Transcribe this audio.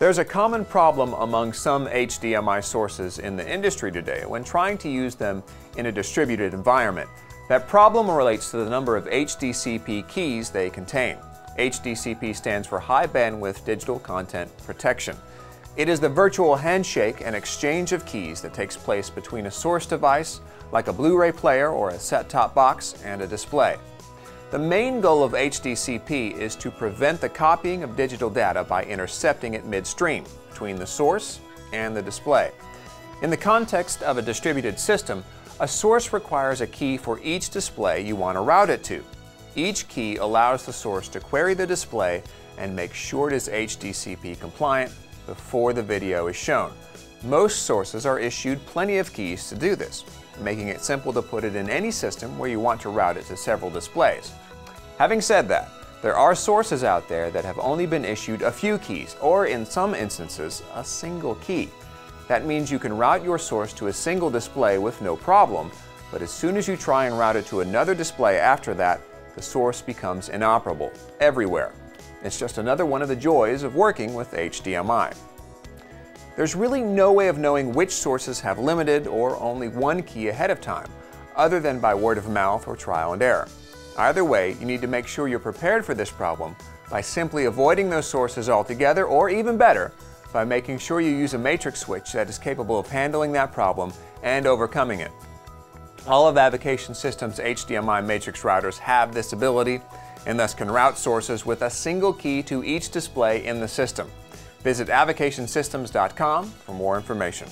There's a common problem among some HDMI sources in the industry today when trying to use them in a distributed environment. That problem relates to the number of HDCP keys they contain. HDCP stands for High Bandwidth Digital Content Protection. It is the virtual handshake and exchange of keys that takes place between a source device, like a Blu-ray player or a set-top box, and a display. The main goal of HDCP is to prevent the copying of digital data by intercepting it midstream between the source and the display. In the context of a distributed system, a source requires a key for each display you want to route it to. Each key allows the source to query the display and make sure it is HDCP compliant before the video is shown. Most sources are issued plenty of keys to do this, making it simple to put it in any system where you want to route it to several displays. Having said that, there are sources out there that have only been issued a few keys, or in some instances, a single key. That means you can route your source to a single display with no problem, but as soon as you try and route it to another display after that, the source becomes inoperable everywhere. It's just another one of the joys of working with HDMI. There's really no way of knowing which sources have limited or only one key ahead of time, other than by word of mouth or trial and error. Either way, you need to make sure you're prepared for this problem by simply avoiding those sources altogether, or even better, by making sure you use a matrix switch that is capable of handling that problem and overcoming it. All of Avocation Systems HDMI matrix routers have this ability and thus can route sources with a single key to each display in the system. Visit avocationsystems.com for more information.